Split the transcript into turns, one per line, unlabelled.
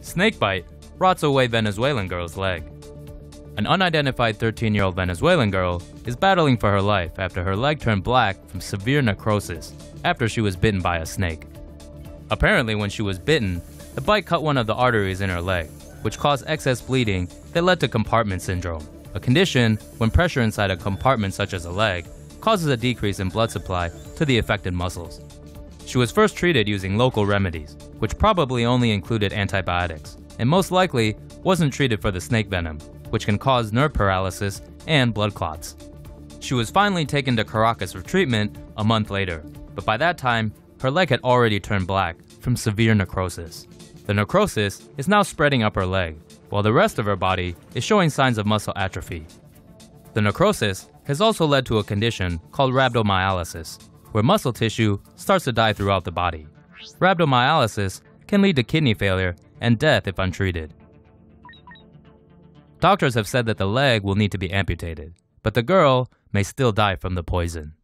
Snakebite rots away Venezuelan girl's leg. An unidentified 13 year old Venezuelan girl is battling for her life after her leg turned black from severe necrosis after she was bitten by a snake. Apparently, when she was bitten, the bite cut one of the arteries in her leg, which caused excess bleeding that led to compartment syndrome, a condition when pressure inside a compartment such as a leg causes a decrease in blood supply to the affected muscles. She was first treated using local remedies, which probably only included antibiotics, and most likely wasn't treated for the snake venom, which can cause nerve paralysis and blood clots. She was finally taken to Caracas for treatment a month later, but by that time, her leg had already turned black from severe necrosis. The necrosis is now spreading up her leg, while the rest of her body is showing signs of muscle atrophy. The necrosis has also led to a condition called rhabdomyolysis, where muscle tissue starts to die throughout the body. Rhabdomyolysis can lead to kidney failure and death if untreated. Doctors have said that the leg will need to be amputated, but the girl may still die from the poison.